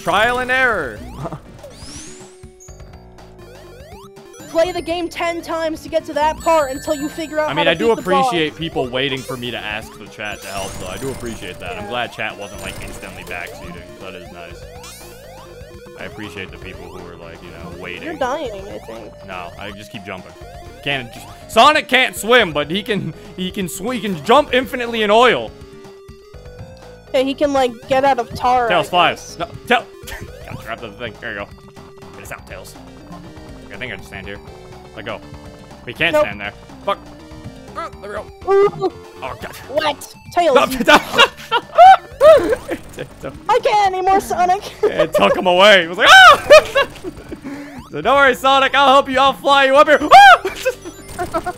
trial and error. Play the game ten times to get to that part until you figure out. I mean, I do beat the boss. appreciate people waiting for me to ask the chat to help, though. I do appreciate that. I'm glad chat wasn't like instantly backseating. That is nice. I appreciate the people who were like, you know, waiting. You're dying, I think. No, I just keep jumping. Can't just, Sonic can't swim, but he can he can sw he can jump infinitely in oil. Yeah, he can like get out of tar. Tails flies. No, tail. Got trapped in the thing. There you go. Get us out, Tails. I think I just stand here. Let go. We can't Nope. stand there. Fuck. Oh, there we go. Ooh, Oh god. what? Tails. No, it I can't anymore, Sonic. took him away. It was like, ah! so don't worry, Sonic. I'll help you. I'll fly you up here. Ah!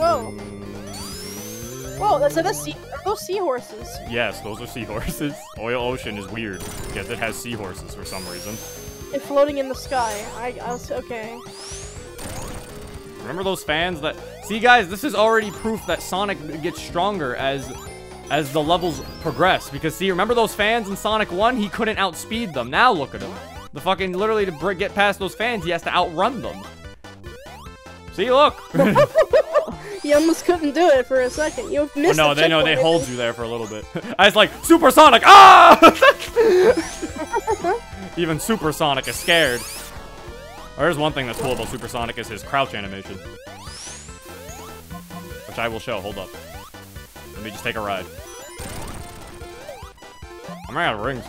Whoa. Whoa, that's are, sea- are those seahorses? yes, those are seahorses. Oil Ocean is weird because it has seahorses for some reason. They're floating in the sky. I, I was okay. Remember those fans that See guys, this is already proof that Sonic gets stronger as as the levels progress because see, remember those fans in Sonic 1? He couldn't outspeed them. Now look at him. The fucking literally to get past those fans, he has to outrun them. See, look. You almost couldn't do it for a second. You missed. no, the they know they hold you there for a little bit. I was like, Supersonic! Ah! Even Supersonic is scared. There's one thing that's cool about Supersonic is his crouch animation. Which I will show. Hold up. Let me just take a ride. I'm running out of rings.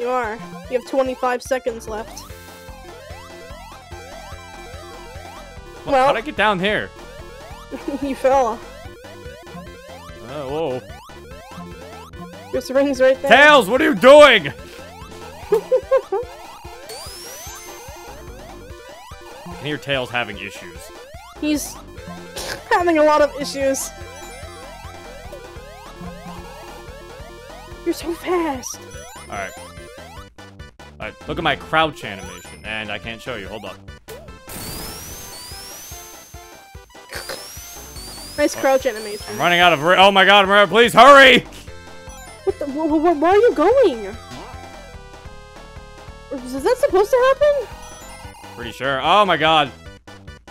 You are. You have 25 seconds left. Well- how'd I get down here? you fell. Oh, whoa. There's rings right there. Tails, what are you doing? I can hear Tails having issues. He's having a lot of issues. You're so fast. Alright. Alright, look at my crouch animation, and I can't show you. Hold up. Nice oh. crouch animation. I'm running out of Oh my god, Maria, please hurry! What the? Wh- wh- where are you going? Is that supposed to happen? Pretty sure. Oh my god.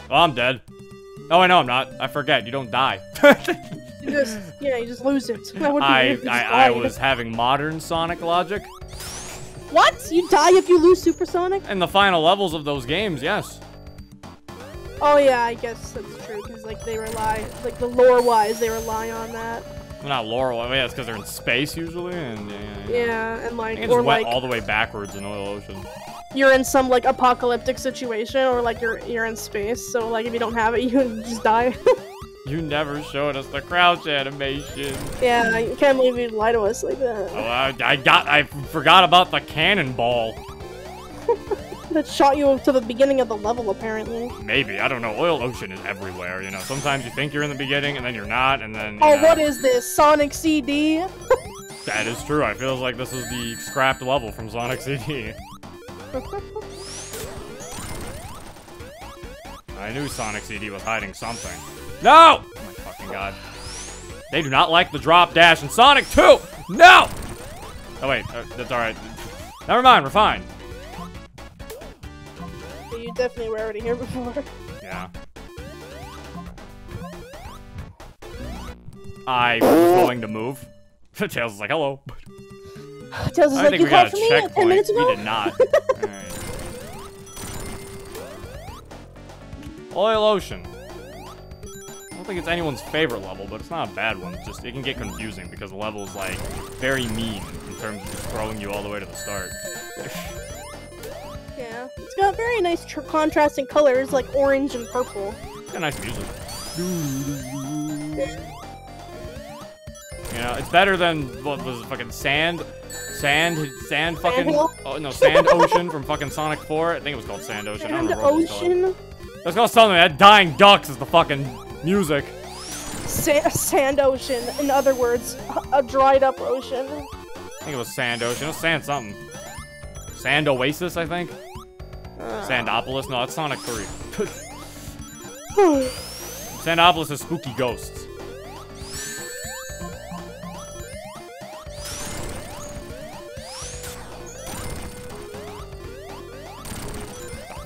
Oh, I'm dead. Oh, I know I'm not. I forget. You don't die. You just, yeah, you just lose it. I, weird I, I was having modern Sonic logic. What? You die if you lose Supersonic? In the final levels of those games, yes. Oh yeah, I guess that's true. Cause like they rely, like the lore-wise, they rely on that. Well, not Laurel. I mean, yeah, it's because they're in space usually, and yeah, yeah. Yeah, and like, or wet like all the way backwards in Oil Ocean. you're in some like apocalyptic situation, or like you're you're in space. So like if you don't have it, you just die. You never showed us the crouch animation. yeah, I can't believe you lied to us like that. Oh, I, I got. I forgot about the cannonball. That shot you to the beginning of the level, apparently. Maybe I don't know. Oil Ocean is everywhere. You know, sometimes you think you're in the beginning and then you're not, and then. Oh, know, what is this? Sonic CD? That is true. I feels like this is the scrapped level from Sonic CD. I knew Sonic CD was hiding something. No! Oh my fucking god. They do not like the drop dash in Sonic 2! No! Oh wait, uh, that's alright. Never mind, we're fine. You definitely were already here before. Yeah. I was going to move. Tails is like, hello. Tails is I like, you we got called for me 10 minutes ago? We did not. Oil Ocean. I don't think it's anyone's favorite level, but it's not a bad one. It's just it can get confusing because the level is like very mean in terms of just throwing you all the way to the start. It's got very nice tr- contrasting colors, like orange and purple. It's got nice music. You know, it's better than what was it, fucking sand, sand, sand, fucking. Sandhill? Oh no, Sand Ocean from fucking Sonic 4. I think it was called Sand Ocean. I don't remember what it was called. ocean. Let's go something. That dying ducks is the fucking music. Sa- sand ocean. In other words, a- a dried up ocean. I think it was Sand Ocean. It was Sand something. Sand Oasis, I think. Sandopolis? No, it's Sonic 3. Sandopolis is spooky ghosts.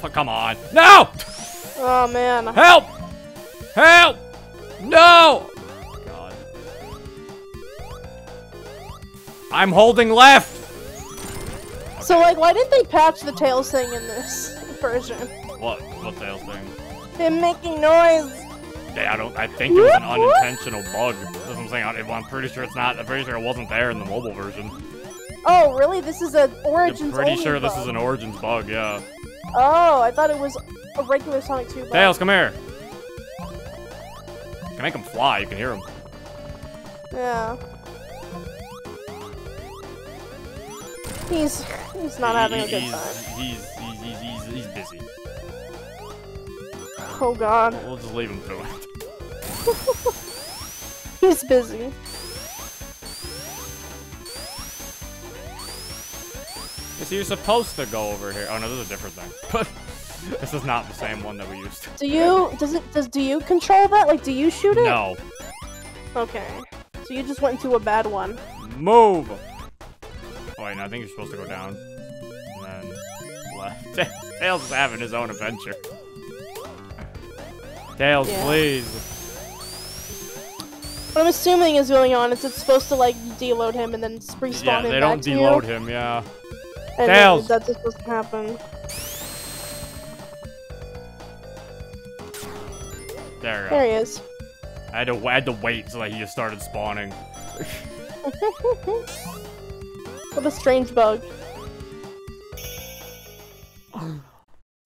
Oh, come on. No! Oh, man. Help! Help! No! God. I'm holding left! So like, why didn't they patch the tails thing in this version? What? What tails thing? Him making noise. Yeah, I don't. I think it was an unintentional bug. That's what I'm saying. I, I'm pretty sure it's not. I'm pretty sure it wasn't there in the mobile version. Oh really? This is an Origins I'm pretty sure this bug. is an Origins bug. Yeah. Oh, I thought it was a regular Sonic 2 bug. Tails, come here. You can make him fly. You can hear him. Yeah. He's he's not having a good he's, time. He's he's he's he's, he's busy. Oh god. We'll just leave him to it. He's busy. So you're supposed to go over here. Oh no, this is a different thing. this is not the same one that we used to. Do you does it does do you control that? Like do you shoot it? No. Okay. So you just went into a bad one. Move! No, I think you're supposed to go down. And then left. Tails is having his own adventure. Tails, Yeah. please. What I'm assuming is going on is it's supposed to like deload him and then respawn Yeah, him they back don't deload you. him, yeah. And Tails. That's just supposed to happen. There we There he is. I had to, I had to wait until he just started spawning. what a strange bug.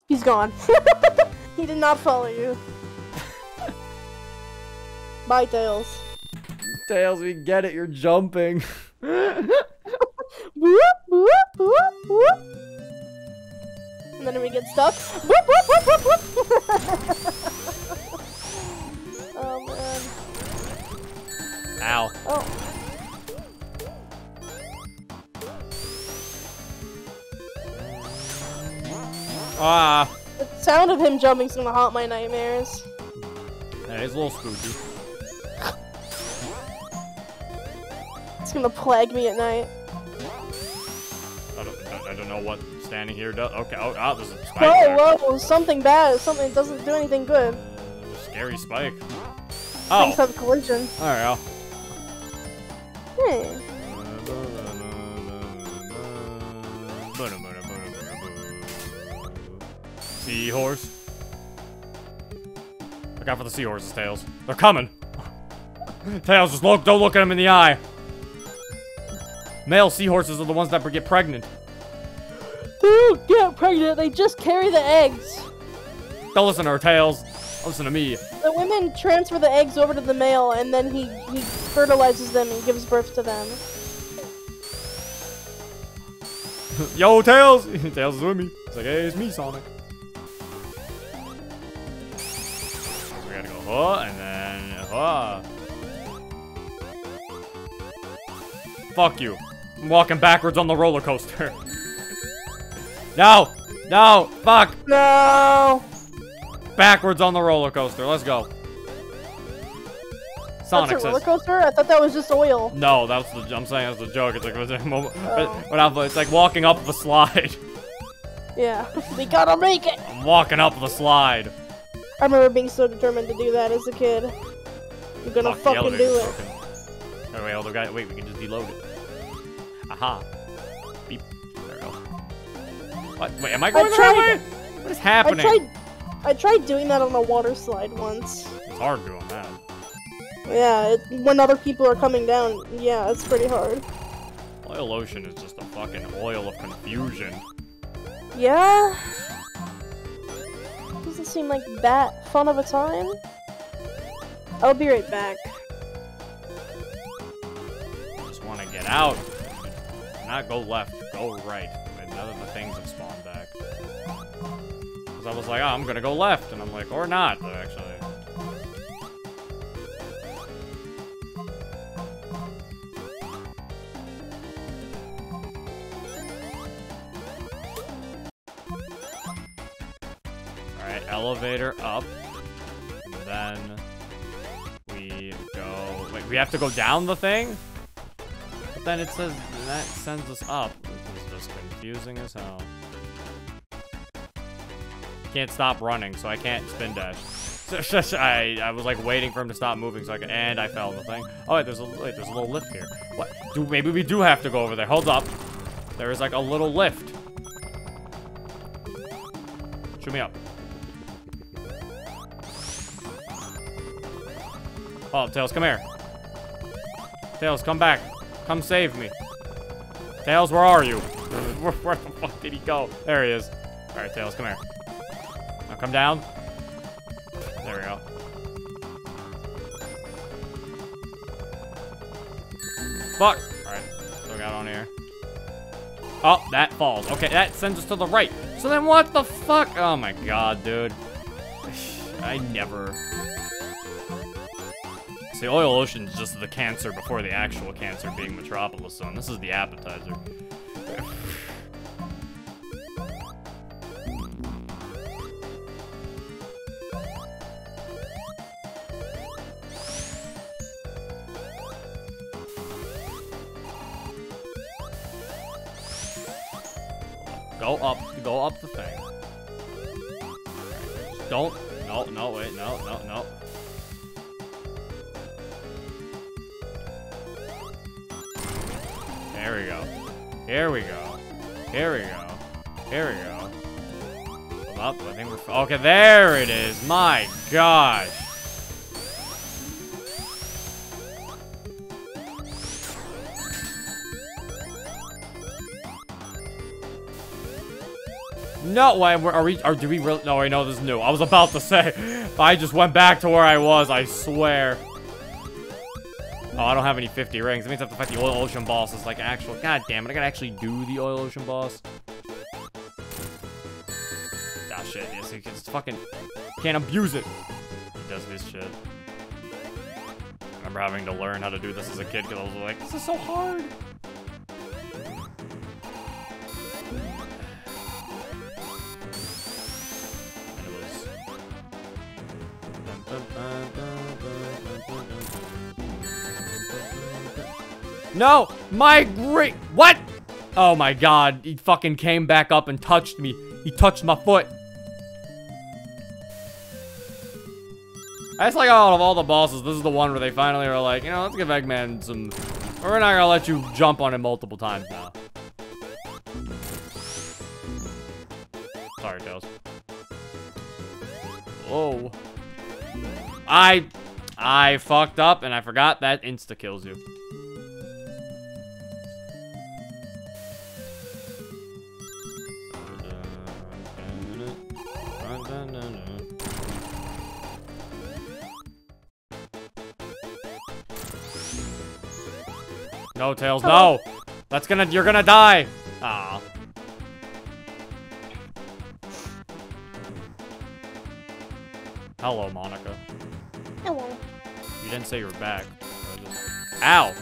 He's gone. he did not follow you. Bye, Tails. Tails, we get it, you're jumping. Whoop, whoop, whoop, whoop. And then we get stuck. Whoop, whoop, whoop, whoop, whoop. oh man. Ow. Oh. Ah. The sound of him jumping is gonna haunt my nightmares. Yeah, he's a little spooky. It's gonna plague me at night. I don't, I don't know what standing here does. Okay, oh, oh there's a spike Whoa, there. whoa, something bad. Something that doesn't do anything good. Uh, scary spike. Oh. Things have collision. go. Hmm. Seahorse. Look out for the seahorse's tails. They're coming. Tails, just look. Don't look at him in the eye. Male seahorses are the ones that get pregnant. They don't get pregnant. They just carry the eggs. Don't listen to her, Tails. Listen to me. The women transfer the eggs over to the male, and then he he fertilizes them and gives birth to them. Yo, Tails! Tails is with me. It's like, hey, it's me, Sonic. We gotta go, huh, and then, huh. Fuck you. I'm walking backwards on the roller coaster. no! No! Fuck! No. Backwards on the roller coaster. Let's go. Sonic That's a roller coaster. I thought that was just oil. No, that's the. I'm saying that's the joke. It's like, Oh. whatever. It's like walking up the slide. Yeah, we gotta make it. I'm walking up the slide. I remember being so determined to do that as a kid. I'm gonna the fucking do it. broken. Wait, hold on, guys. Wait, we can just deload it. Aha. Beep. There we go. What? Wait, am I going the tried- right way? What is happening? I tried. I tried doing that on a water slide once. It's hard doing that. Yeah, it, when other people are coming down, yeah, it's pretty hard. Oil Ocean is just a fucking oil of confusion. Yeah. Doesn't seem like that fun of a time. I'll be right back. Just want to get out. Not go left, go right. And none of the things have spawned back. Because I was like, oh, I'm gonna go left. And I'm like, or not, actually. Elevator up. And then we go. Wait, we have to go down the thing? But then it says that sends us up. This is just confusing as hell. can't stop running, so I can't spin dash. I, I was like waiting for him to stop moving so I could, and I fell in the thing. Oh wait, there's a wait, there's a little lift here. What? Do maybe we do have to go over there? Hold up. There is like a little lift. Shoot me up. Oh, Tails, come here. Tails, come back. Come save me. Tails, where are you? where, where the fuck did he go? There he is. All right, Tails, come here. Now come down. There we go. Fuck. All right, still got on here. Oh, that falls. Okay, that sends us to the right. So then what the fuck? Oh my god, dude. I never... See, Oil Ocean is just the cancer before the actual cancer being Metropolis Zone. This is the appetizer. Go up, go up the thing. Don't, no, no, wait, no, no, no. There we go. Here we go. Here we go. Here we go. Hold up, I think we're, okay, there it is. My gosh. No, why are we, are, do we really, no, I know this is new. I was about to say, I just went back to where I was, I swear. Oh, I don't have any 50 rings. That means I have to fight the Oil Ocean boss It's like actual, god damn it, I gotta actually do the Oil Ocean boss. Ah, shit, it's fucking, can't abuse it. He does this shit. I remember having to learn how to do this as a kid because I was like, this is so hard. No! My great- What? Oh my god, he fucking came back up and touched me. He touched my foot. That's like out of all the bosses, this is the one where they finally are like, you know, let's give Eggman some... We're not gonna let you jump on him multiple times now. Sorry, Tails. Oh. I... I fucked up and I forgot that insta-kills you. No, Tails, no! That's gonna- you're gonna die! Ah. Hello, Monika. Hello. You didn't say you were back. Just... Ow!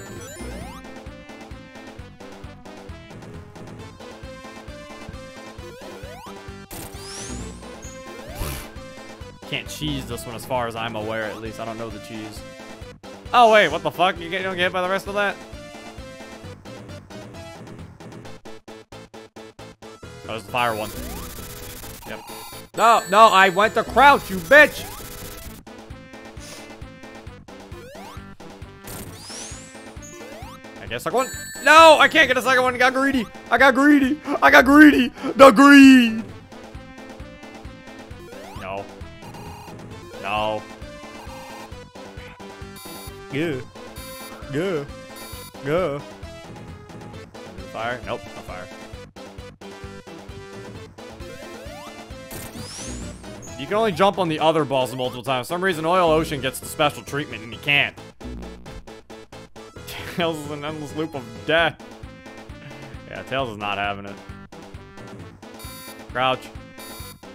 Can't cheese this one as far as I'm aware, at least. I don't know the cheese. Oh, wait, what the fuck? You, get, you don't get hit by the rest of that? That was the fire one. Yep. No, no, I went to crouch, you bitch! I guess second one. No, I can't get a second one. I got greedy. I got greedy. I got greedy. The greed. No. No. Good. Good. Good. Fire? Nope, no fire. You can only jump on the other balls multiple times. For some reason, Oil Ocean gets the special treatment and you can't. Tails is an endless loop of death. Yeah, Tails is not having it. Crouch.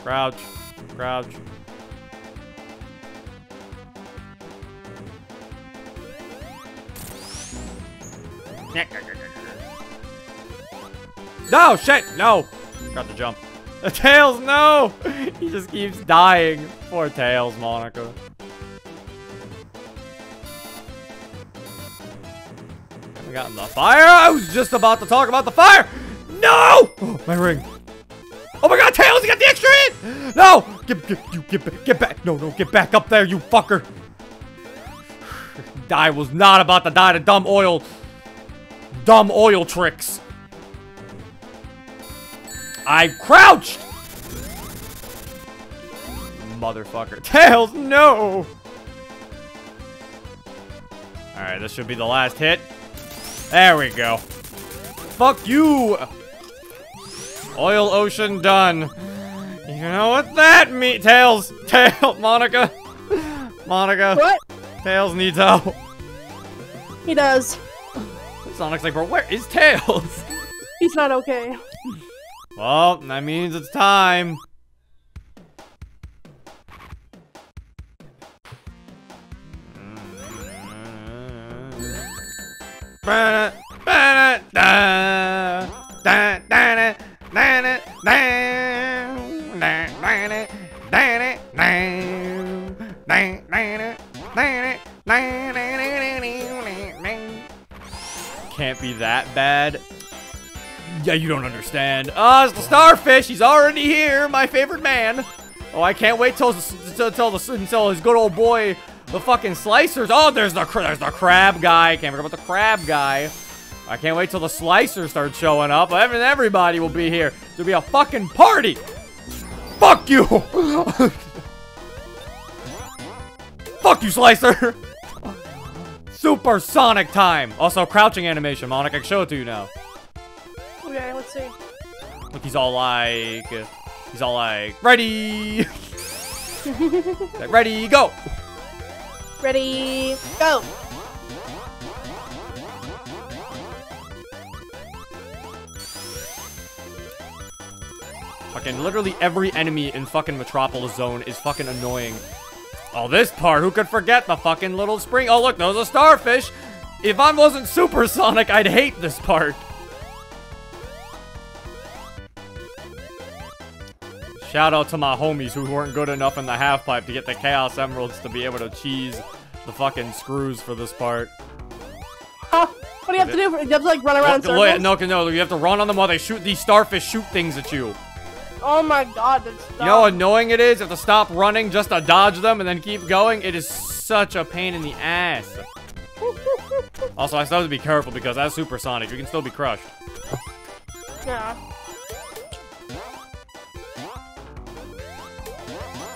Crouch. Crouch. No, shit, no. Got the jump. Tails, no! He just keeps dying. Poor Tails, Monika. Haven't gotten the fire. I was just about to talk about the fire. No! Oh, my ring. Oh my god, Tails, you got the extra hit! No! Get, get, you, get, ba- get back. No, no, get back up there, you fucker. I was not about to die to dumb oil. Dumb oil tricks. I crouched! Motherfucker. Tails, no! Alright, this should be the last hit. There we go. Fuck you! Oil ocean done. You know what that means? Tails! Tails! Monika! Monika! What? Tails needs help. He does. Sonic's like, bro, where is Tails? He's not okay. Well, that means it's time. Can't be that bad. Yeah, you don't understand. Ah, it's the starfish. He's already here. My favorite man. Oh, I can't wait till till, till, the, until his good old boy, the fucking slicers. Oh, there's the there's the crab guy. Can't forget about the crab guy. I can't wait till the slicers start showing up. Everybody will be here. There'll be a fucking party. Fuck you. Fuck you, slicer. Supersonic time. Also, crouching animation. Monika, I can show it to you now. Let's see. Look, he's all like, he's all like, ready, Like, ready, go. Ready, go. Fucking literally every enemy in fucking Metropolis Zone is fucking annoying. Oh, this part, who could forget the fucking little spring? Oh, look, there's a starfish. If I wasn't supersonic, I'd hate this part. Shout out to my homies who weren't good enough in the half pipe to get the Chaos Emeralds to be able to cheese the fucking screws for this part. Huh? What do you have to do? You have to like run around in No, circles? no, no, you have to run on them while they shoot these starfish shoot things at you. Oh my god, that's You know how annoying it is? You have to stop running just to dodge them and then keep going. It is such a pain in the ass. Also, I still have to be careful because as supersonic, you can still be crushed. yeah.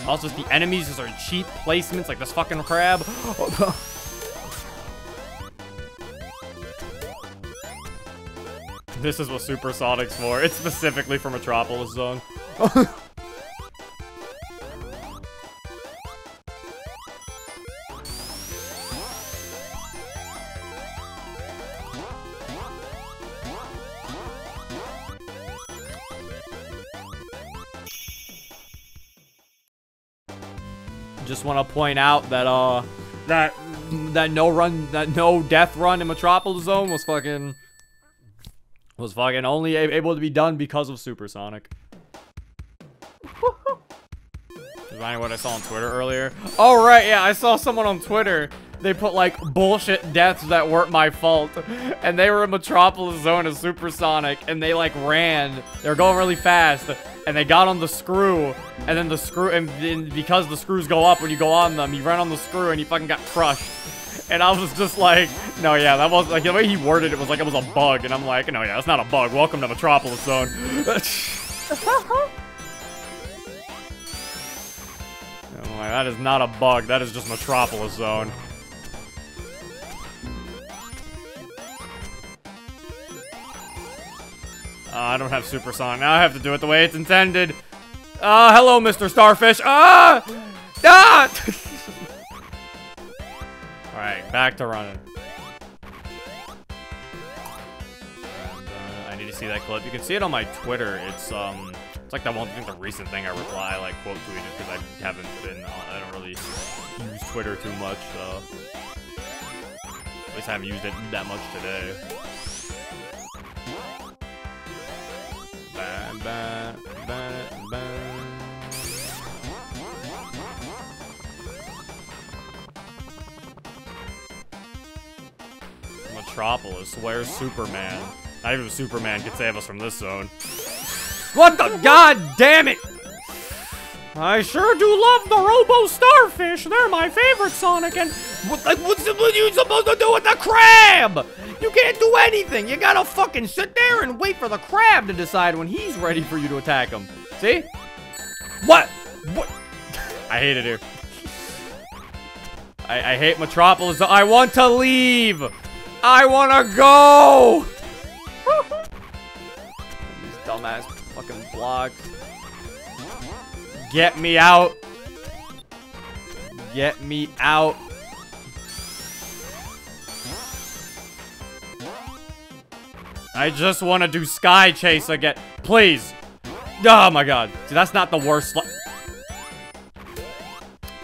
Also, the enemies just are cheap placements like this fucking crab. this is what supersonic's for. It's specifically for Metropolis Zone. point out that uh that that no run that no death run in Metropolis Zone was fucking was fucking only able to be done because of Supersonic. Reminding what I saw on Twitter earlier. Oh right, yeah, I saw someone on Twitter. They put like bullshit deaths that weren't my fault, and they were in Metropolis Zone as Supersonic, and they like ran. They were going really fast, and they got on the screw, and then the screw, and then because the screws go up when you go on them, you run on the screw and you fucking got crushed. And I was just like, no, yeah, that was like the way he worded it was like it was a bug, and I'm like, no, yeah, that's not a bug. Welcome to Metropolis Zone. Like, that is not a bug. That is just Metropolis Zone. Uh, I don't have Supersonic. Now I have to do it the way it's intended. Ah, hello, Mr. Starfish. Ah! Ah! Alright, back to running. And, uh, I need to see that clip. You can see it on my Twitter. It's, um... It's like that one, I think the recent thing I reply, like, quote tweeted, because I haven't been, on, I don't really use Twitter too much, so... At least I haven't used it that much today. Metropolis, where's Superman? Not even Superman could save us from this zone. What the? God damn it! I sure do love the Robo Starfish. They're my favorite Sonic. And what, like, what's what you supposed to do with the crab? You can't do anything. You gotta fucking sit there and wait for the crab to decide when he's ready for you to attack him. See? What? What? I hate it here. I, I hate Metropolis. I want to leave. I want to go. These dumbass fucking blocks. Get me out. Get me out. I just want to do Sky Chase again. Please. Oh my god. See, that's not the worst.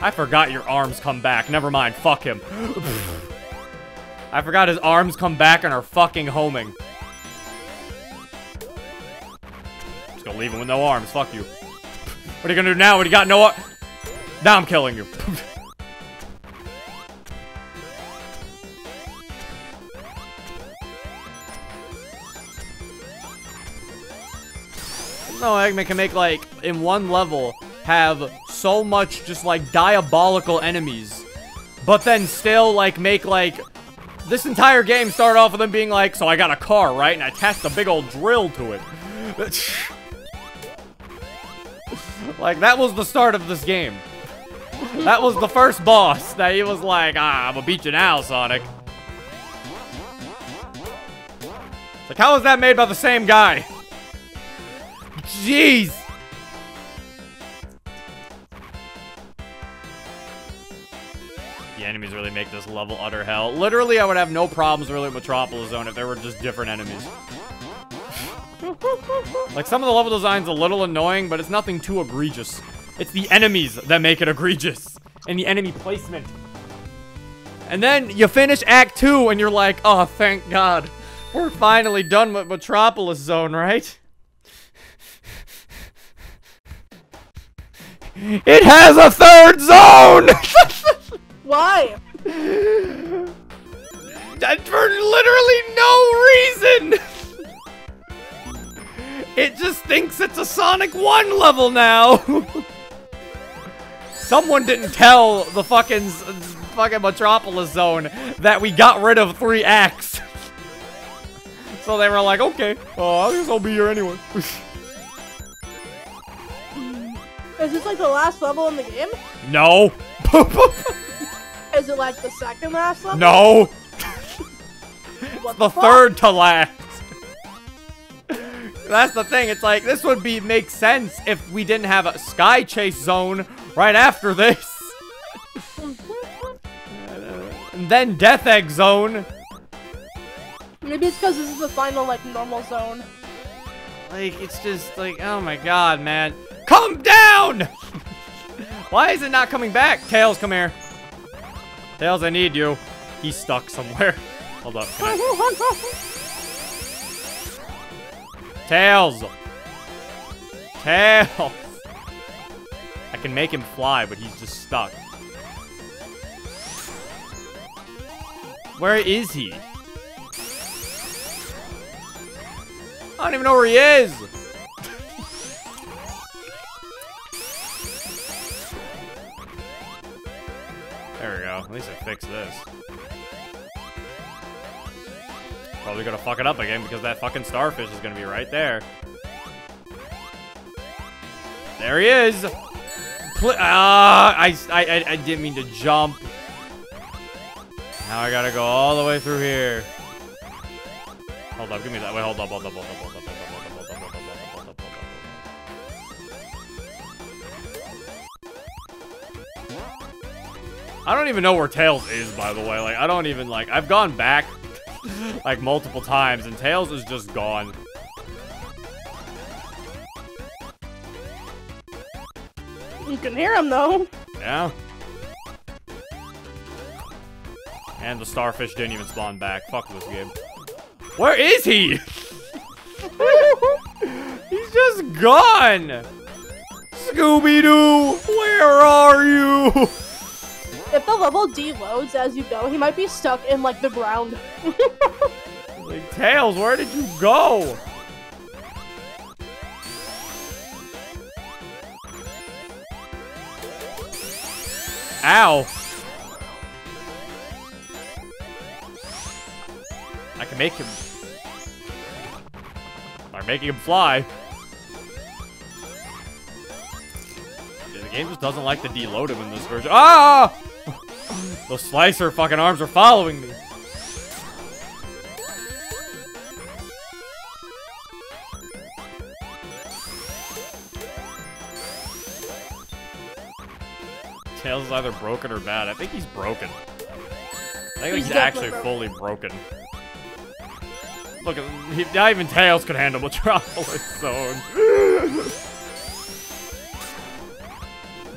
I forgot your arms come back. Never mind. Fuck him. I forgot his arms come back and are fucking homing. Just gonna leave him with no arms. Fuck you. What are you gonna do now when you got no ar- Now I'm killing you. no, Eggman can make, like, in one level, have so much just, like, diabolical enemies. But then still, like, make, like, this entire game start off with them being like, so I got a car, right? And I attached a big old drill to it. like, that was the start of this game. That was the first boss that he was like, ah, I'm gonna beat you now, Sonic. Like, how was that made by the same guy? Jeez! The enemies really make this level utter hell. Literally, I would have no problems really with Metropolis Zone if there were just different enemies. like, some of the level design's a little annoying, but it's nothing too egregious. It's the enemies that make it egregious. And the enemy placement. And then you finish Act 2 and you're like, oh, thank God. We're finally done with Metropolis Zone, right? It has a third zone! Why? That for literally no reason! It just thinks it's a Sonic 1 level now! Someone didn't tell the fucking, fucking Metropolis Zone that we got rid of three acts. so they were like, okay, oh, I guess I'll be here anyway. Is this like the last level in the game? No. Is it like the second last level? No. What the fuck? third to last. That's the thing. It's like this would be make sense if we didn't have a sky chase zone right after this. and then death egg zone. Maybe it's because this is the final like normal zone. Like it's just like oh my god, man. Come down! Why is it not coming back? Tails, come here. Tails, I need you. He's stuck somewhere. Hold up. Tails! Tails! I can make him fly, but he's just stuck. Where is he? I don't even know where he is! There we go. At least I fixed this. Probably gonna fuck it up again because that fucking starfish is gonna be right there. There he is! Pl ah, I, I, I didn't mean to jump. Now I gotta go all the way through here. Hold up, give me that. Wait, hold up, hold up, hold up, hold up. Hold up. I don't even know where Tails is, by the way. Like, I don't even, like, I've gone back, like, multiple times, and Tails is just gone. You can hear him though. Yeah. And the starfish didn't even spawn back. Fuck this game. Where is he? He's just gone. Scooby-Doo, where are you? If the level deloads as you go, he might be stuck in, like, the ground. like, Tails, where did you go? Ow. I can make him... By making him fly. Yeah, the game just doesn't like to deload him in this version. Ah! Those slicer fucking arms are following me. Tails is either broken or bad. I think he's broken. I think He's he's, actually definitely fully broken. Look, he, not even Tails could handle Metropolis Zone.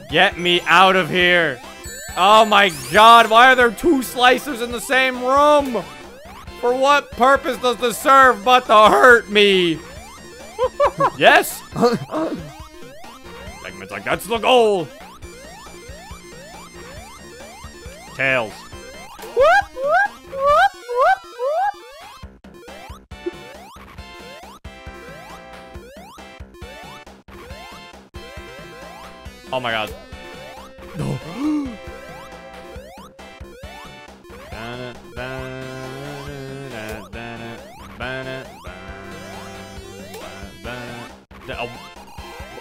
Get me out of here. Oh my god, why are there two slicers in the same room? For what purpose does this serve but to hurt me? yes? Like, that's the goal. Tails. Oh my god.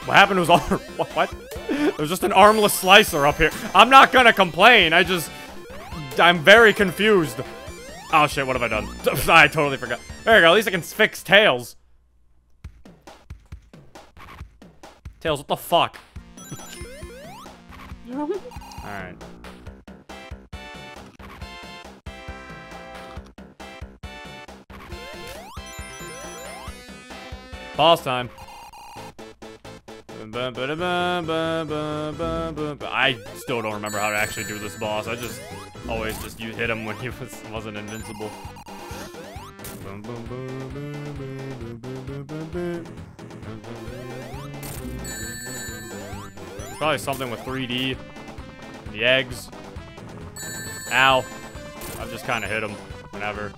What happened was? What? what? There's just an armless slicer up here. I'm not gonna complain. I just... I'm very confused. Oh shit, what have I done? I totally forgot. There you go, at least I can fix Tails. Tails, what the fuck? Alright. Boss time. I still don't remember how to actually do this boss. I just always just you hit him when he was wasn't invincible. Probably something with 3D. The eggs. Ow. I've just kind of hit him whenever.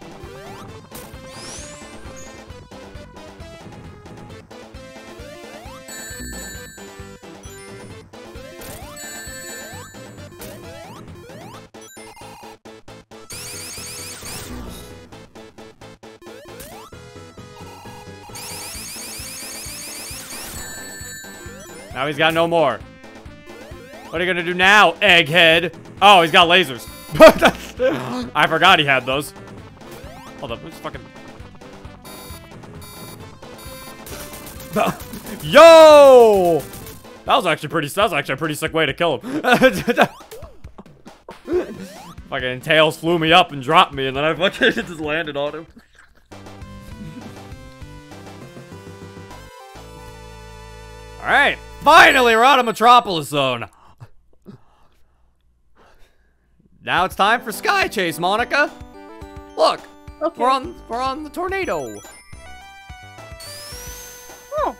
He's got no more. What are you gonna do now, egghead? Oh, he's got lasers. I forgot he had those. Hold up, let's fucking... Yo! That was actually pretty, that was actually a pretty sick way to kill him. fucking tails flew me up and dropped me, and then I fucking just landed on him. Alright, finally we're out of Metropolis Zone. Now it's time for Sky Chase, Monika. Look, Okay. we're on we're on the tornado. Oh.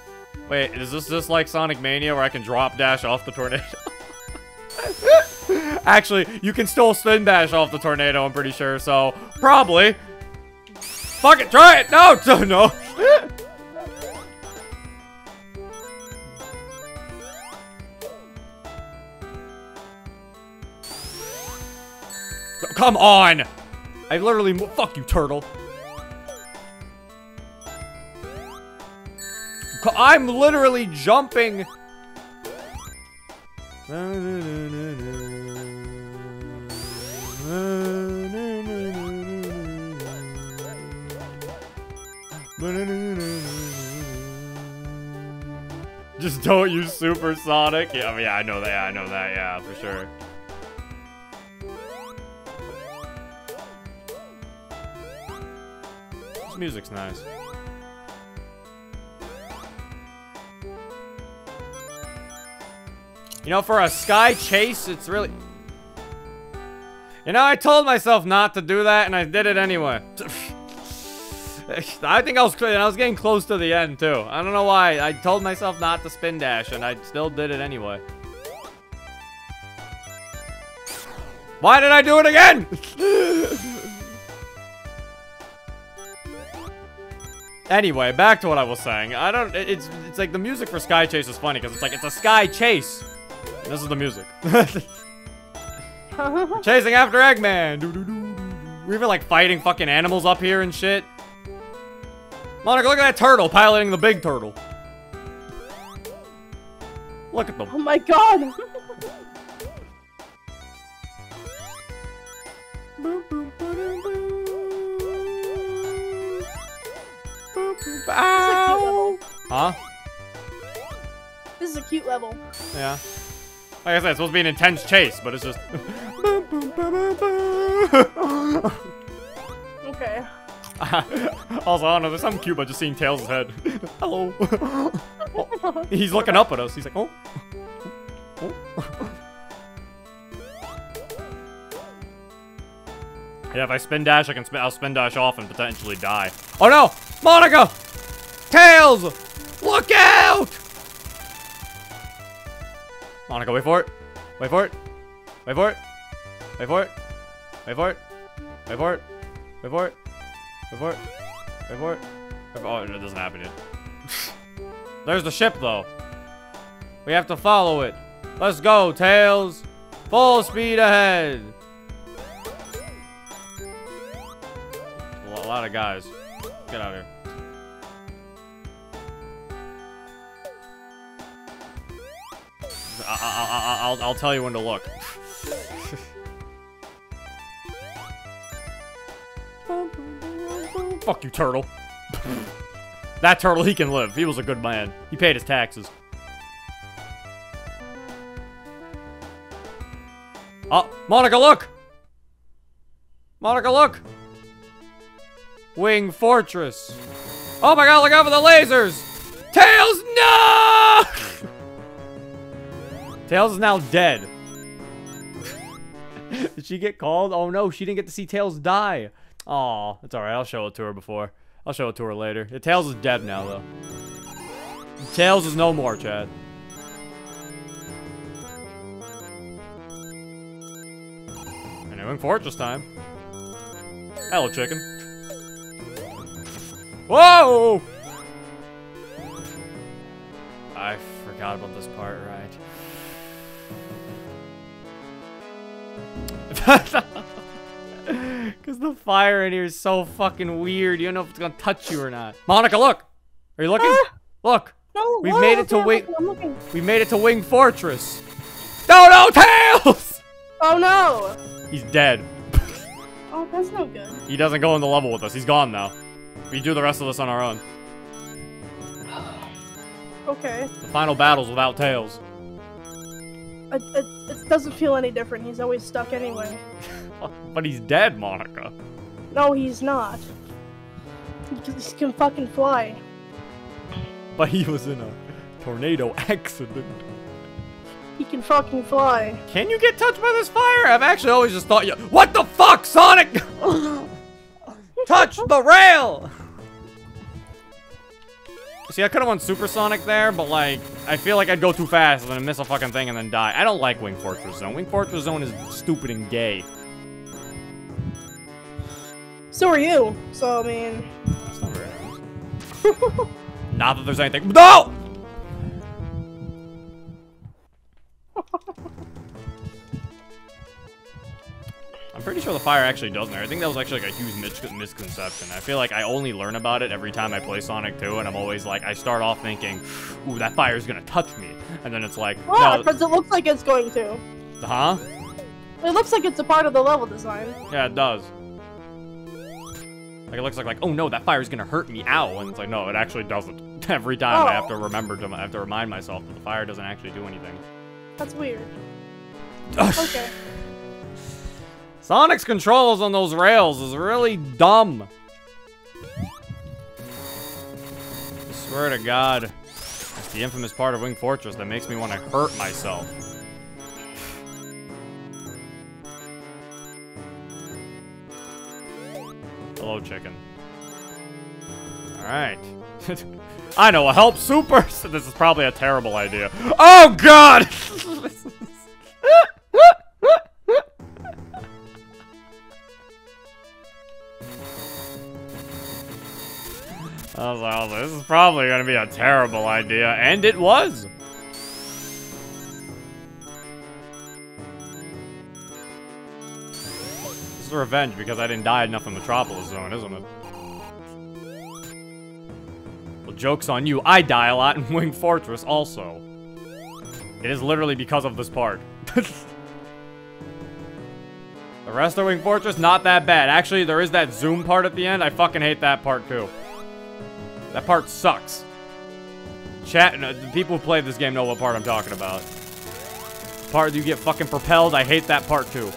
Wait, is this just like Sonic Mania where I can drop dash off the tornado? Actually, you can still spin dash off the tornado, I'm pretty sure, so probably. Fuck it, try it! No, no, no. Come on! I literally fuck you, turtle. I'm literally jumping. Just don't use supersonic. Yeah, I mean, yeah, I know that. Yeah, I know that. Yeah, for sure. Music's nice. You know, for a sky chase, it's really... You know, I told myself not to do that, and I did it anyway. I think I was I was getting close to the end, too. I don't know why. I told myself not to spin dash, and I still did it anyway. Why did I do it again? Anyway, back to what I was saying. I don't. it- It's it's like the music for Sky Chase is funny because it's like it's a Sky Chase. And this is the music. Chasing after Eggman. -doo -doo -doo. We're even like fighting fucking animals up here and shit. Monika, look at that turtle piloting the big turtle. Look at them. oh my god. Ow. Huh? This is a cute level. Yeah. Like I said, it's supposed to be an intense chase, but it's just. Okay. also, I don't know, there's something cute about just seeing Tails' head. Hello. Oh, he's looking up at us. He's like, oh. Oh. yeah, if I spin dash, I can spin. I'll spin dash off and potentially die. Oh no, Monika! Tails! Look out! Monika, wait for it. Wait for it. Wait for it. Wait for it. Wait for it. Wait for it. Wait for it. Wait for it. Wait for it. Wait for Oh, it doesn't happen yet. There's the ship, though. We have to follow it. Let's go, Tails. Full speed ahead. A lot of guys. Get out of here. I, I, I, I'll, I'll tell you when to look. Fuck you, turtle. that turtle, he can live. He was a good man. He paid his taxes. Oh, Monika, look! Monika, look! Wing Fortress. Oh my god, look out for the lasers! Tails, no! Tails is now dead. Did she get called? Oh no, she didn't get to see Tails die. Aw, it's alright. I'll show it to her before. I'll show it to her later. Tails is dead now, though. Tails is no more, Chad. And Wing Fortress time. Hello, chicken. Whoa! I forgot about this part, right? Because the fire in here is so fucking weird. You don't know if it's gonna touch you or not. Monika, look! Are you looking? Ah! Look! No, We've oh, made it to okay, I'm looking, We made it to Wing Fortress! No, no, Tails! Oh no! He's dead. Oh, that's no good. He doesn't go in the level with us. He's gone now. We do the rest of this on our own. Okay. The final battle's without Tails. It, it, it doesn't feel any different. He's always stuck anyway. But he's dead, Monika. No, he's not. He, he can fucking fly. But he was in a tornado accident. He can fucking fly. Can you get touched by this fire? I've actually always just thought you. What the fuck, Sonic? Touch the rail! See, I could have went Super Sonic there, but like, I feel like I'd go too fast and then miss a fucking thing and then die. I don't like Wing Fortress Zone. Wing Fortress Zone is stupid and gay. So are you. So, I mean... That's not very nice. Not that there's anything. No! I'm pretty sure the fire actually doesn't. I think that was actually like a huge mis misconception. I feel like I only learn about it every time I play Sonic 2, and I'm always like, I start off thinking, ooh, that fire's gonna touch me. And then it's like, no, because it looks like it's going to. huh? It looks like it's a part of the level design. Yeah, it does. Like, it looks like, like, oh no, that fire's gonna hurt me, ow. And it's like, no, it actually doesn't. Every time I have Oh. to remember to, I have to remind myself that the fire doesn't actually do anything. That's weird. Okay. Sonic's controls on those rails is really dumb. I swear to God. It's the infamous part of Wing Fortress that makes me want to hurt myself. Hello, chicken. Alright. I know, a help super! This is probably a terrible idea. Oh, God! I was like, oh, this is probably gonna be a terrible idea, and it was. This is revenge because I didn't die enough in Metropolis Zone, isn't it? Well, joke's on you. I die a lot in Wing Fortress also. It is literally because of this part. the rest of Wing Fortress, not that bad. Actually, there is that zoom part at the end. I fucking hate that part too. That part sucks. Chat, no, the people who play this game know what part I'm talking about. Part that you get fucking propelled, I hate that part too.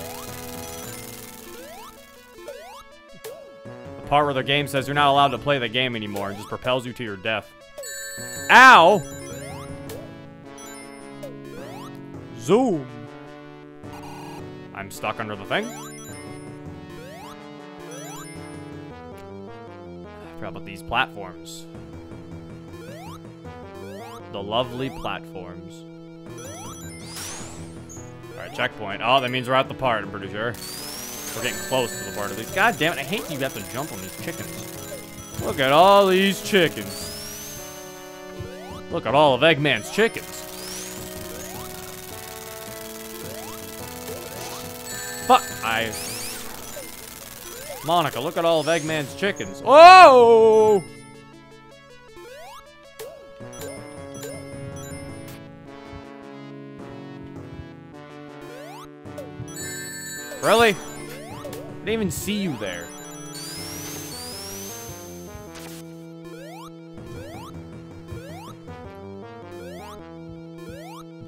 The part where the game says you're not allowed to play the game anymore and just propels you to your death. Ow! Zoom! I'm stuck under the thing. Forgot about these platforms. The lovely platforms. Alright, checkpoint. Oh, that means we're at the part, I'm pretty sure. We're getting close to the part of these. God damn it, I hate you have to jump on these chickens. Look at all these chickens. Look at all of Eggman's chickens. Fuck, I... Monika, look at all of Eggman's chickens. Oh! Really? Didn't even see you there.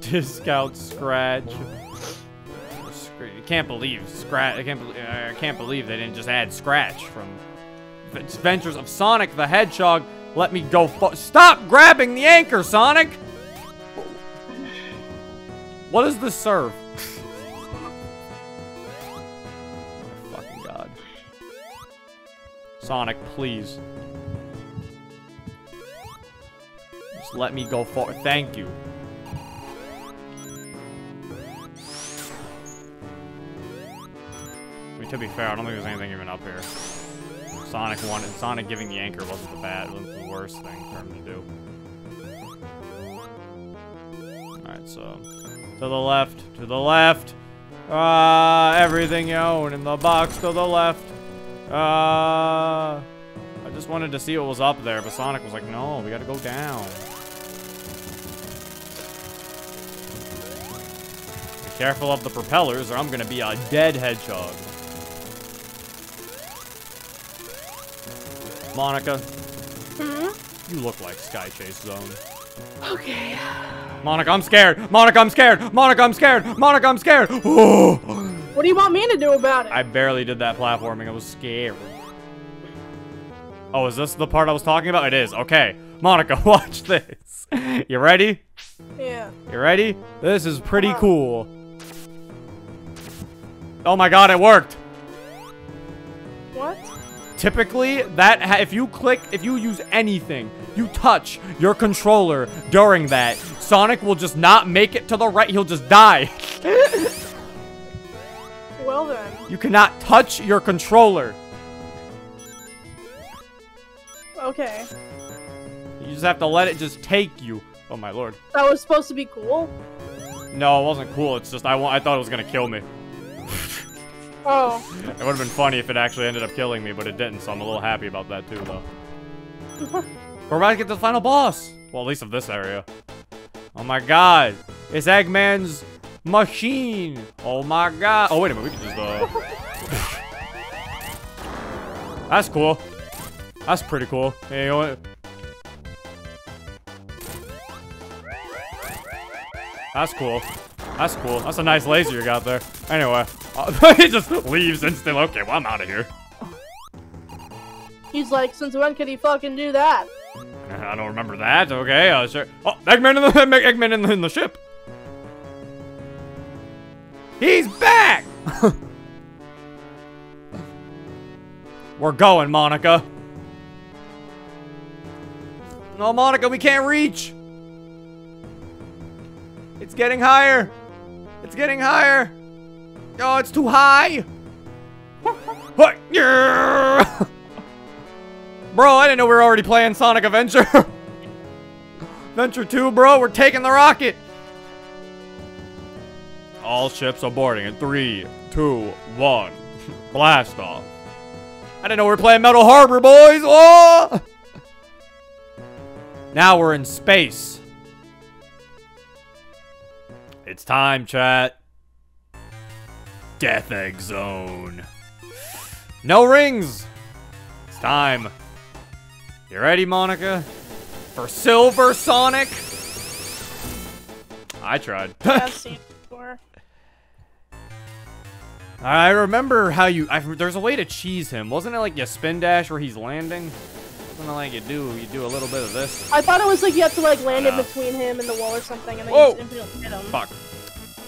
Discount scratch. Can't believe scratch. I can't believe. I can't believe they didn't just add scratch from Adventures of Sonic the Hedgehog. Let me go. Stop grabbing the anchor, Sonic. What does this serve? Oh fucking god. Sonic, please. Just let me go forward. Thank you. To be fair, I don't think there's anything even up here. Sonic wanted Sonic giving the anchor wasn't the bad, wasn't the worst thing for him to do. Alright, so to the left, to the left. Uh, everything you own in the box to the left. Uh, I just wanted to see what was up there, but Sonic was like, no, we gotta go down. Be careful of the propellers, or I'm gonna be a dead hedgehog. Monika. Hmm? You look like Sky Chase Zone. Okay. Monika, I'm scared. Monika, I'm scared. Monika, I'm scared. Monika, I'm scared. Oh. What do you want me to do about it? I barely did that platforming. I was scared. Oh, is this the part I was talking about? It is. Okay. Monika, watch this. You ready? Yeah. You ready? This is pretty uh cool. Oh my god, it worked. Typically, that if you click, if you use anything, you touch your controller during that, Sonic will just not make it to the right. He'll just die. Well then. You cannot touch your controller. Okay. You just have to let it just take you. Oh my lord. That was supposed to be cool? No, it wasn't cool. It's just I, I thought it was gonna kill me. Oh. It would have been funny if it actually ended up killing me, but it didn't, so I'm a little happy about that too, though. We're about to get to the final boss. Well, at least of this area. Oh my god. It's Eggman's machine. Oh my god. Oh, wait a minute. We can just, uh... That's cool. That's pretty cool. Hey, what? That's cool. That's cool. That's a nice laser you got there. Anyway, uh, he just leaves instantly. Okay, well, I'm out of here. He's like, since when could he fucking do that? I don't remember that. Okay, uh, sure. Oh, Eggman in the Eggman in the, in the ship. He's back! We're going, Monika. No, Monika, we can't reach. It's getting higher. It's getting higher. Oh, it's too high. bro, I didn't know we were already playing Sonic Adventure. Adventure 2, bro. We're taking the rocket. All ships are boarding in three, two, one. Blast off. I didn't know we were playing Metal Harbor, boys. Oh! Now we're in space. It's time, chat. Death Egg Zone. No rings. It's time. You ready, Monika? For Silver Sonic? I tried. Yeah, seen before. I remember how you. I, there's a way to cheese him. Wasn't it like you spin dash where he's landing? Wasn't it like you do? You do a little bit of this. I thought it was like you have to like land in between him and the wall or something, and then Whoa! you just infinitely hit him. Fuck.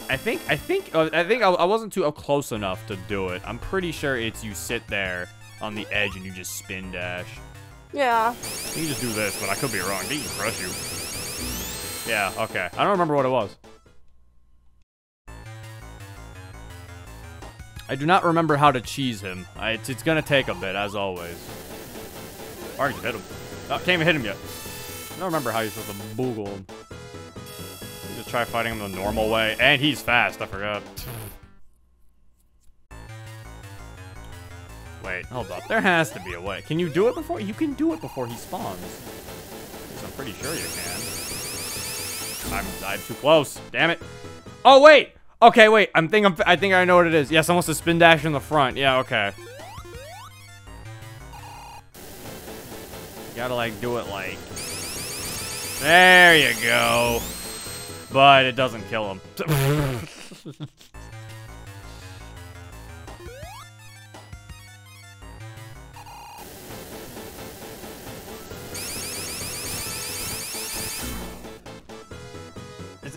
I think. I think. Uh, I think I, I wasn't too close enough to do it. I'm pretty sure it's you sit there on the edge and you just spin dash. Yeah. You can just do this, but I could be wrong. They can crush you. Yeah. Okay. I don't remember what it was. I do not remember how to cheese him. I, it's, it's gonna take a bit, as always. Already hit him. Oh, can't even hit him yet. I don't remember how you're supposed to boogle him. Try fighting him the normal way. And he's fast, I forgot. Wait, hold up. There has to be a way. Can you do it before? You can do it before he spawns. I'm pretty sure you can. I'm, I'm too close. Damn it. Oh, wait. Okay, wait. I'm think I think I know what it is. Yes, almost a spin dash in the front. Yeah, okay. You gotta, like, do it like... There you go. But it doesn't kill him.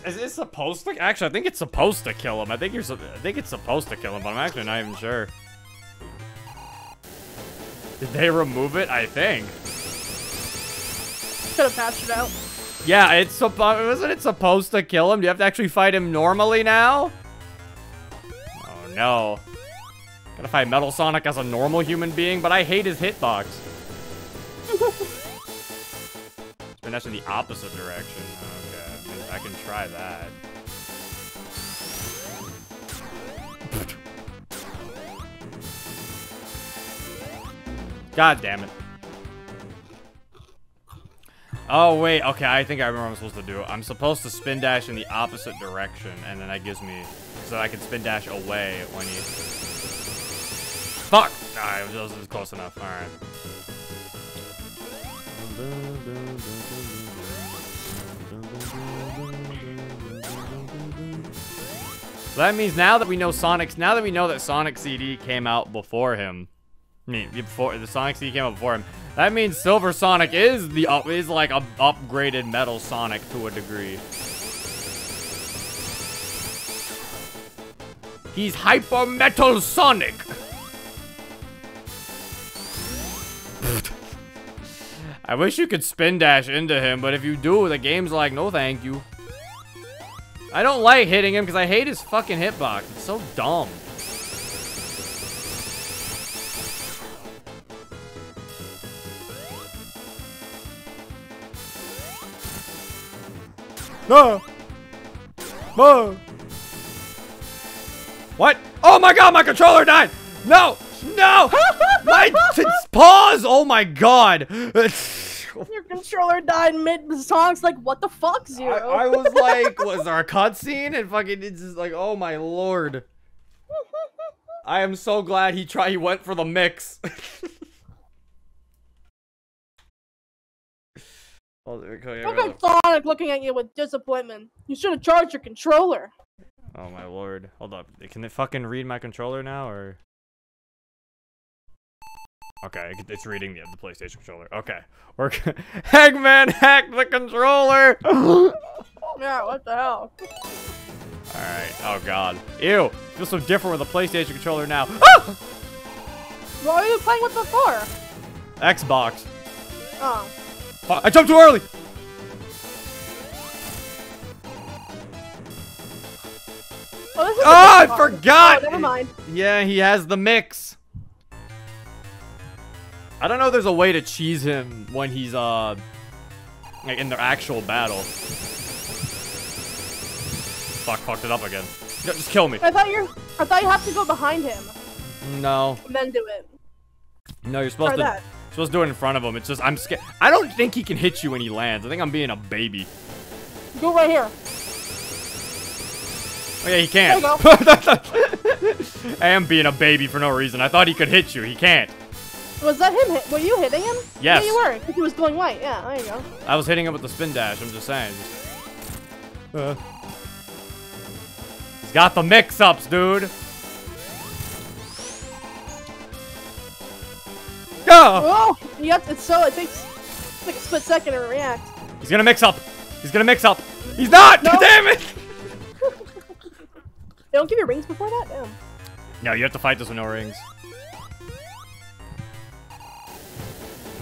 Is, it supposed to? Actually, I think it's supposed to kill him. I think you're. I think it's supposed to kill him, but I'm actually not even sure. Did they remove it? I think. Could have patched it out. Yeah, it's supposed. Wasn't it supposed to kill him? Do you have to actually fight him normally now? Oh no. Gotta fight Metal Sonic as a normal human being, but I hate his hitbox. Spin dash in the opposite direction. Okay, I can try that. God damn it. Oh, wait. Okay, I think I remember what I'm supposed to do. I'm supposed to spin dash in the opposite direction, and then that gives me... So I can spin dash away when he... Fuck! Was, it was close enough. Alright. So that means now that we know Sonic's... Now that we know that Sonic CD came out before him... Before the Sonic CD came out before him. That means Silver Sonic is the up is like a upgraded Metal Sonic to a degree. He's Hyper Metal Sonic. I wish you could spin dash into him, but if you do, the game's like, no thank you. I don't like hitting him because I hate his fucking hitbox. It's so dumb. No. No. What? Oh my god, my controller died! No! No! my t- pause! Oh my god! Your controller died mid. Sonic's like, what the fuck, I, Zero? I was like, was there a cutscene? And fucking, it's just like, oh my lord. I am so glad he tried. He went for the mix. Oh, Look really- at Sonic looking at you with disappointment. You should have charged your controller. Oh my lord. Hold up. Can it fucking read my controller now or? Okay, it's reading the, the PlayStation controller. Okay. We're Eggman hacked the controller. Yeah, what the hell? Alright. Oh god. Ew. Feels so different with a PlayStation controller now. Ah! What are you playing with before? Xbox. Oh. I jumped too early. Oh, this is a Oh, I forgot. Oh, never mind. Yeah, he has the mix. I don't know if there's a way to cheese him when he's, uh, like in their actual battle. Fuck, fucked it up again. Just kill me. I thought you're. I thought you have to go behind him. No. And then do it. No, you're supposed Try to that. Supposed to do it in front of him. It's just I'm scared. I don't think he can hit you when he lands. I think I'm being a baby. Go right here. Oh yeah, he can. There I am being a baby for no reason. I thought he could hit you. He can't. Was that him? Hit? Were you hitting him? Yes. Yeah, you were. 'cause He was going white. Yeah, there you go. I was hitting him with the spin dash. I'm just saying. Uh. He's got the mix-ups, dude. Go! Oh, you have to, it's so it takes like a split second to react. He's gonna mix up. He's gonna mix up. He's not! No. Damn it! They don't give you rings before that? Damn. No, you have to fight this with no rings.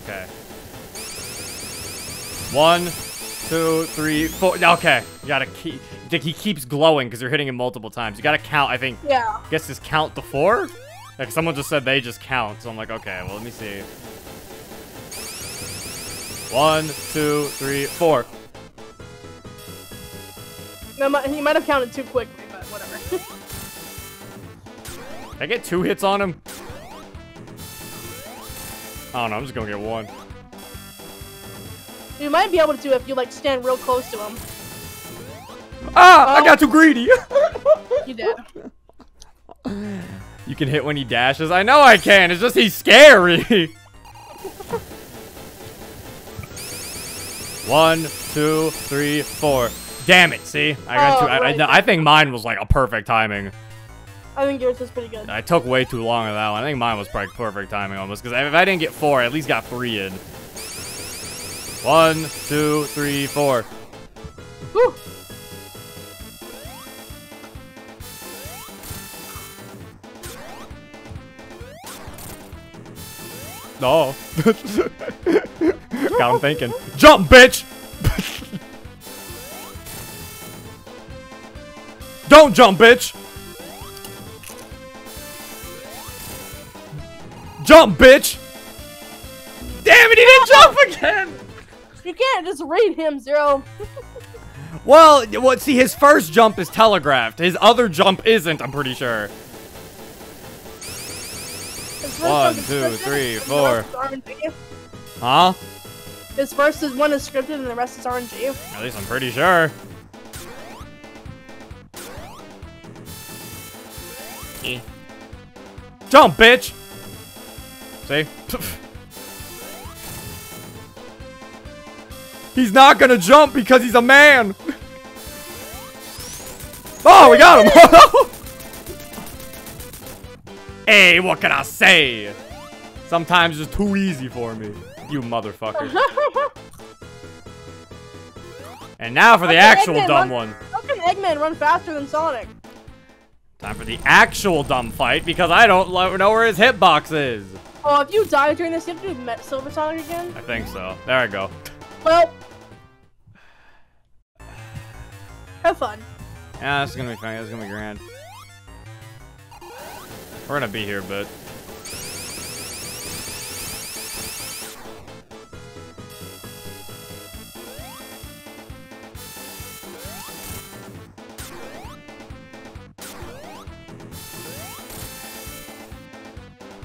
Okay. One, two, three, four. Okay, you gotta keep. He keeps glowing because you're hitting him multiple times. You gotta count. I think. Yeah. I guess just count the four. Like someone just said they just count, so I'm like, okay, well let me see. One, two, three, four. No, he might have counted too quickly, but whatever. Can I get two hits on him? I don't know. I'm just gonna get one. you might be able to do if you like stand real close to him. Ah! I Oh. got too greedy. You did. You can hit when he dashes. I know I can. It's just he's scary. One, two, three, four. Damn it! See, I got Oh, two. I, right. I, I think mine was like a perfect timing. I think yours was pretty good. I took way too long on that one. I think mine was probably perfect timing almost because if I didn't get four, I at least got three in. One, two, three, four. No. got him thinking. Jump, bitch! Don't jump, bitch! Jump, bitch! Damn it, he didn't jump again! You can't just rate him zero. Well, what? See, his first jump is telegraphed. His other jump isn't. I'm pretty sure. One, two, three, four. rest is RNG. Huh? His first is one is scripted and the rest is RNG. At least I'm pretty sure. Jump, bitch! See? he's not gonna jump because he's a man! oh, we got him! hey, what can I say? Sometimes it's too easy for me. You motherfucker. And now for the Okay, actual Eggman, dumb run- one. How can Eggman run faster than Sonic? Time for the actual dumb fight because I don't know where his hitbox is. Oh, if you die during this, you have to do Met Silver Sonic again? I think so. There I go. Well, have fun. Yeah, this is gonna be fun. This is gonna be grand. We're gonna be here, but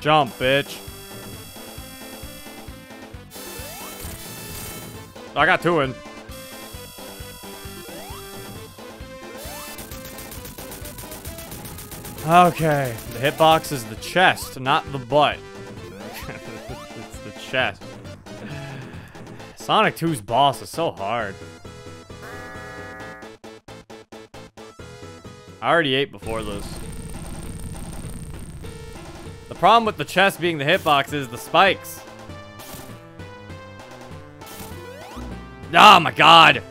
jump, bitch. I got two in. Okay, the hitbox is the chest, not the butt. it's the chest. Sonic 2's boss is so hard. I already ate before this. The problem with the chest being the hitbox is the spikes. Oh my god!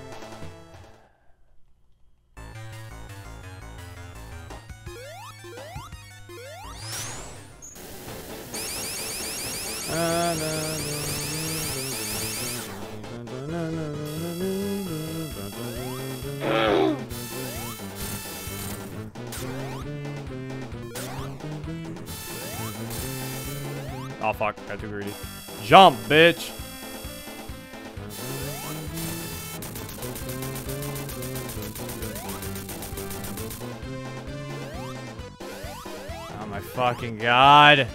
Oh fuck, got too greedy. Jump, bitch! Oh, my fucking god.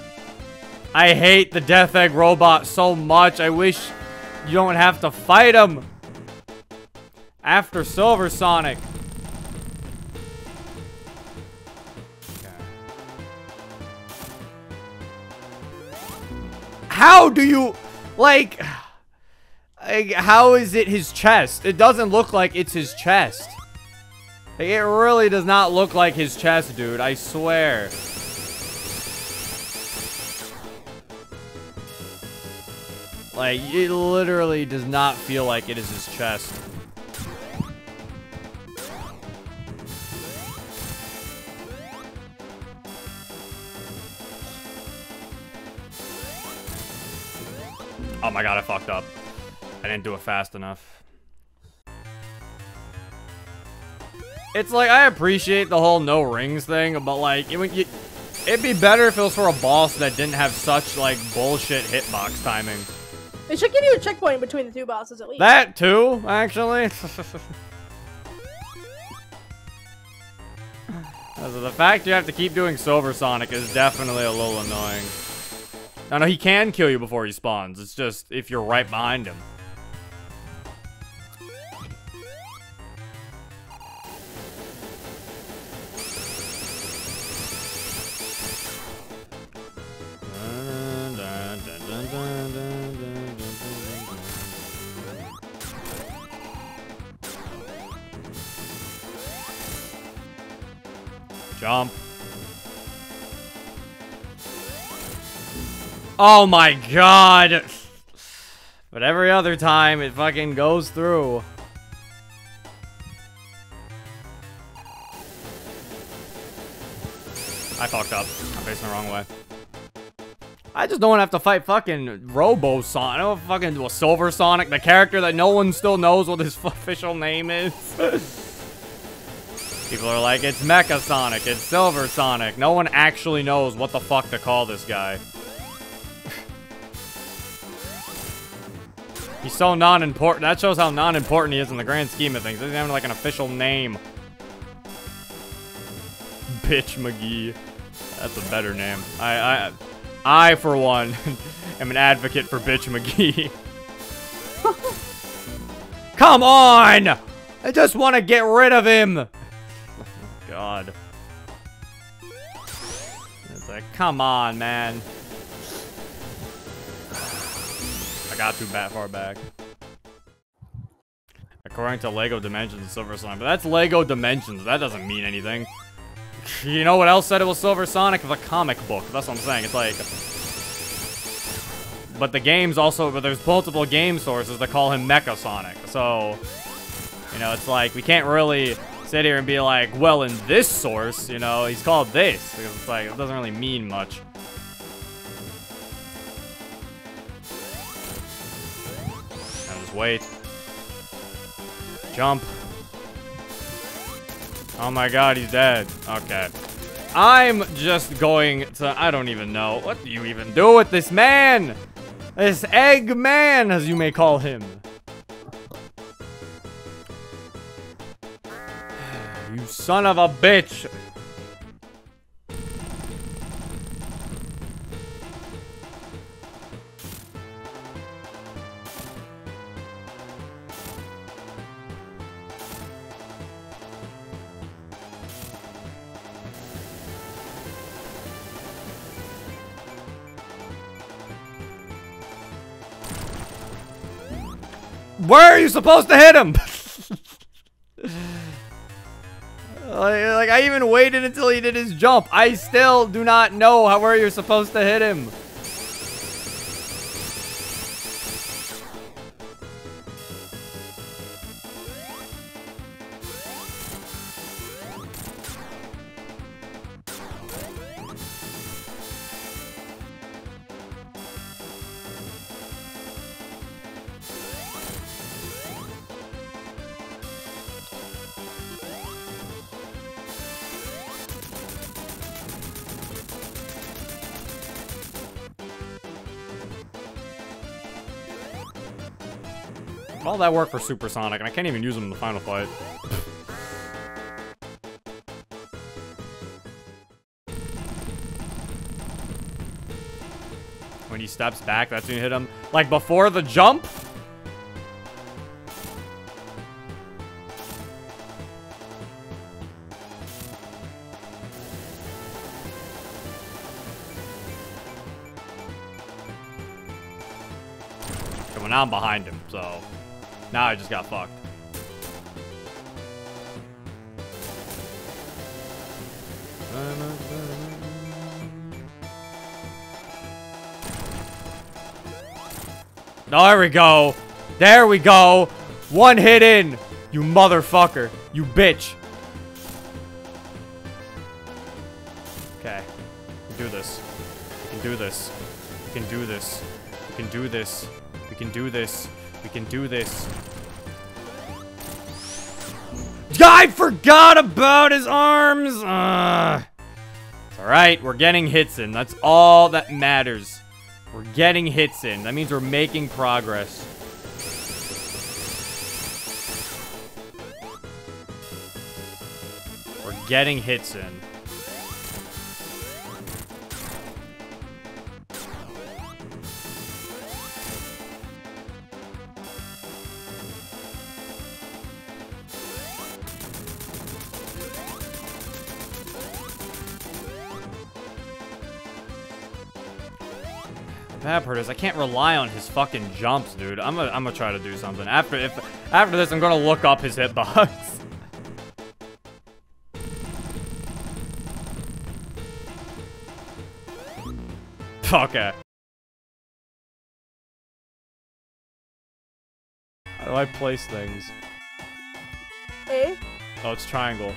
I hate the Death Egg robot so much. I wish you don't have to fight him. After Silver Sonic. How do you, like, like, how is it his chest? It doesn't look like it's his chest. Like, it really does not look like his chest, dude. I swear. Like, it literally does not feel like it is his chest. Oh my god, I fucked up. I didn't do it fast enough. It's like, I appreciate the whole no rings thing, but like, it you, it'd be better if it was for a boss that didn't have such like bullshit hitbox timing. They should give you a checkpoint between the two bosses at least. That too, actually. so the fact you have to keep doing Silver Sonic is definitely a little annoying. No, no, he can kill you before he spawns. It's just if you're right behind him. Oh my god! But every other time, it fucking goes through. I fucked up. I'm facing the wrong way. I just don't want to have to fight fucking Robo Sonic. I don't fucking do a Silver Sonic, the character that no one still knows what his official name is. People are like, it's Mecha Sonic, it's Silver Sonic. No one actually knows what the fuck to call this guy. He's so non-important. That shows how non-important he is in the grand scheme of things. He doesn't have like an official name. Bitch McGee. That's a better name. I, I, I for one, am an advocate for Bitch McGee. Come on! I just want to get rid of him. God. It's like, come on, man. I got too bad far back. According to LEGO Dimensions, Silver Sonic. But that's LEGO Dimensions. That doesn't mean anything. You know what else said it was Silver Sonic? The comic book. That's what I'm saying. It's like... But the games also... But there's multiple game sources that call him Mecha Sonic. So... You know, it's like, we can't really sit here and be like, well, in this source, you know, he's called this. Because it's like, it doesn't really mean much. Just wait. Jump. Oh my god, he's dead. Okay. I'm just going to... I don't even know. What do you even do with this man? This egg man, as you may call him. You son of a bitch. Where are you supposed to hit him? like, I even waited until he did his jump. I still do not know how where you're supposed to hit him. That work for Super Sonic, and I can't even use him in the final fight. When he steps back, that's when you hit him. Like before the jump. Coming on behind him, now I just got fucked. There we go. There we go. One hit in. You motherfucker. You bitch. Okay. We can do this. We can do this. We can do this. We can do this. We can do this. We can do this. I forgot about his arms! Alright, we're getting hits in. That's all that matters. We're getting hits in. That means we're making progress. We're getting hits in. Part is I can't rely on his fucking jumps, dude. I'm gonna I'm gonna try to do something. After if after this, I'm gonna look up his hitbox. okay. How do I place things? A. Oh, it's triangle.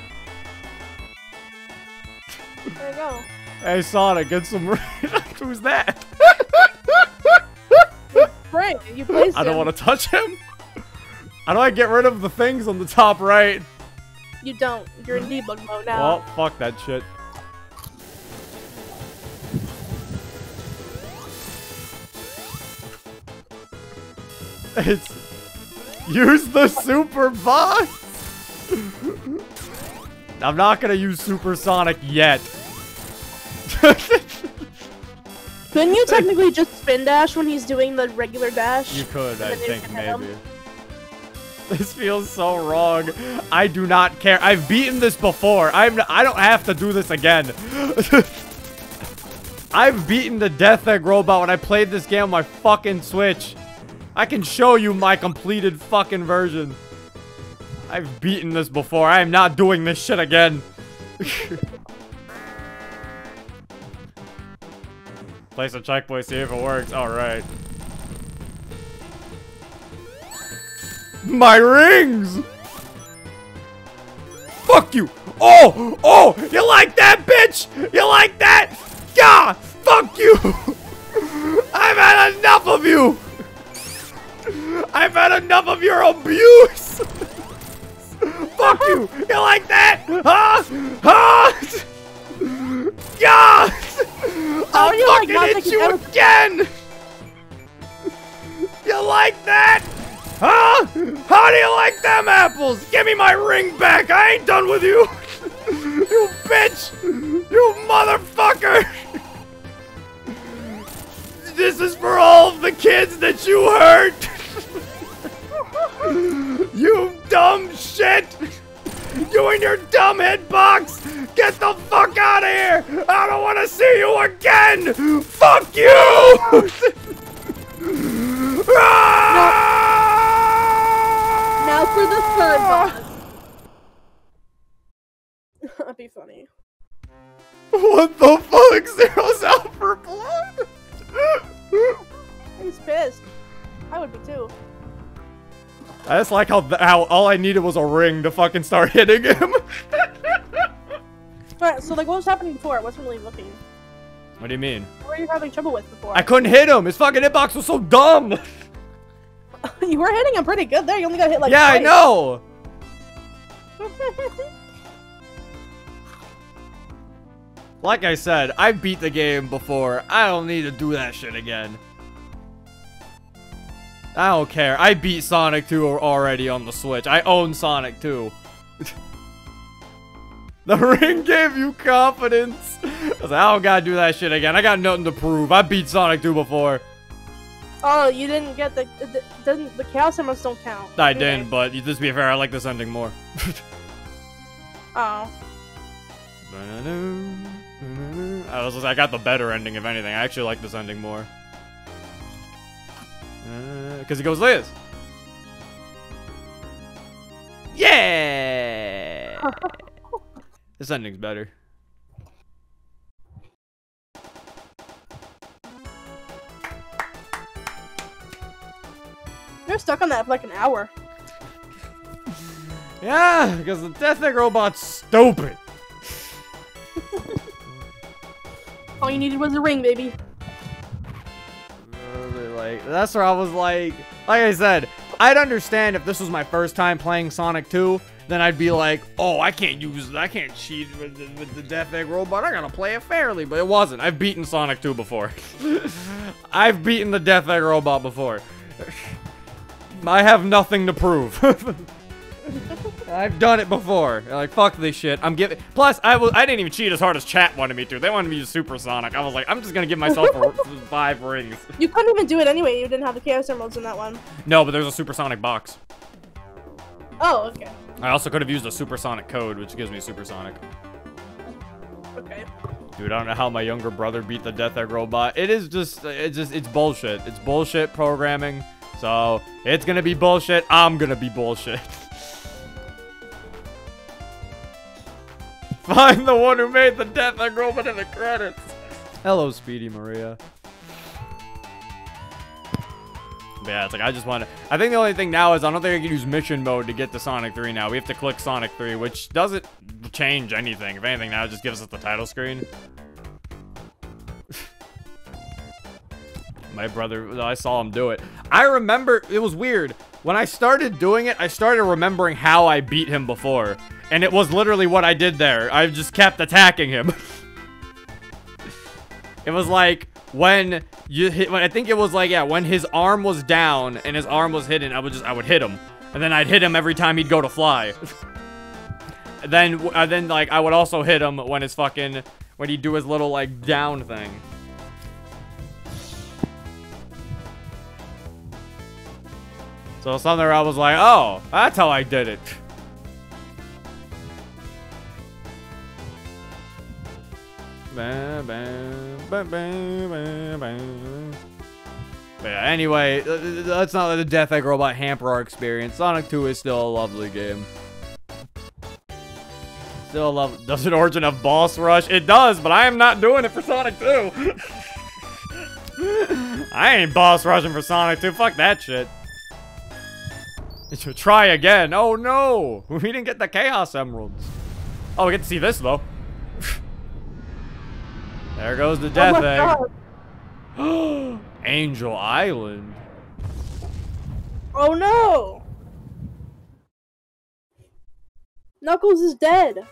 There you go. Hey, Sonic, get some. Who's that? Frank, you placed I don't want to touch him. How do I get rid of the things on the top right? You don't. You're in debug mode now. Well, fuck that shit. It's use the super box. I'm not gonna use supersonic yet. Couldn't you technically just spin dash when he's doing the regular dash? You could, I And then you think, maybe. This feels so wrong. I do not care. I've beaten this before. I'm. I don't have to do this again. I've beaten the Death Egg Robot when I played this game on my fucking Switch. I can show you my completed fucking version. I've beaten this before. I am not doing this shit again. Place a checkpoint, see if it works. Alright. My rings! Fuck you! Oh! Oh! You like that, bitch? You like that? God! Fuck you! I've had enough of you! I've had enough of your abuse! Fuck you! You like that? Huh? Huh? God! I'll do you like fucking hit you again! You like that? Huh? How do you like them apples? Give me my ring back. I ain't done with you. you bitch. You motherfucker. This is for all of the kids that you hurt. you dumb shit. You and your dumb hitbox. Get the fuck out of here. I don't want to see you again. Fuck you. Now for the third ah! boss. That'd be funny. What the fuck? Zero's out for blood? He's pissed. I would be too. I just like how, how all I needed was a ring to fucking start hitting him. Alright, so like what was happening before? I wasn't really looking. what do you mean? What were you having trouble with before? I couldn't hit him. His fucking hitbox was so dumb. you were hitting him pretty good there. You only got hit like yeah, I know. Like I said, I beat the game before. I don't need to do that shit again. I don't care. I beat Sonic 2 already on the Switch. I own Sonic 2. The ring gave you confidence. I was like, I don't gotta do that shit again. I got nothing to prove. I beat Sonic 2 before. Oh, you didn't get the, the doesn't the Chaos Emeralds don't count. I didn't, but just to be fair, I like this ending more. Oh. I was I got the better ending, if anything. I actually like this ending more. Uh, because it goes like this. Yeah! this ending's better. You're stuck on that for like an hour. Yeah, because the Death Egg robot's stupid. All you needed was a ring, baby. Like that's where I was like, like I said, I'd understand if this was my first time playing Sonic 2. Then I'd be like, oh, I can't use, I can't cheat with the, with the Death Egg robot. I gotta play it fairly. But it wasn't. I've beaten Sonic 2 before. I've beaten the Death Egg robot before. I have nothing to prove. I've done it before. Like fuck this shit. I'm giving. Plus, I was I didn't even cheat as hard as chat wanted me to. They wanted me to use Super Sonic. I was like, I'm just gonna give myself five rings. You couldn't even do it anyway. You didn't have the Chaos Emeralds in that one. No, but there's a Super Sonic box. Oh, okay. I also could have used a Super Sonic code, which gives me Super Sonic. Okay. Dude, I don't know how my younger brother beat the Death Egg robot. It is just, it's just, it's bullshit. It's bullshit programming. So it's gonna be bullshit. I'm gonna be bullshit. Find the one who made the Death robot in the credits. Hello, Speedy Maria. But yeah, it's like I just want to. I think the only thing now is I don't think I can use mission mode to get to Sonic 3 now. We have to click Sonic 3, which doesn't change anything. If anything, now it just gives us the title screen. My brother, I saw him do it. I remember, it was weird. When I started doing it, I started remembering how I beat him before. And it was literally what I did there. I just kept attacking him. it was like when you hit, when I think it was like, yeah, when his arm was down and his arm was hidden, I would just, I would hit him. And then I'd hit him every time he'd go to fly. then, uh, then like, I would also hit him when his fucking, when he'd do his little like down thing. So something I was like, oh, that's how I did it. But yeah, anyway, let's not let the Death Egg Robot hamper our experience. Sonic 2 is still a lovely game. Still love. Does it origin of Boss Rush? It does, but I am not doing it for Sonic 2. I ain't boss rushing for Sonic 2. Fuck that shit. Try again. Oh no! We didn't get the Chaos Emeralds. Oh, we get to see this though. there goes the oh Death oh Egg. Angel Island. Oh no! Knuckles is dead.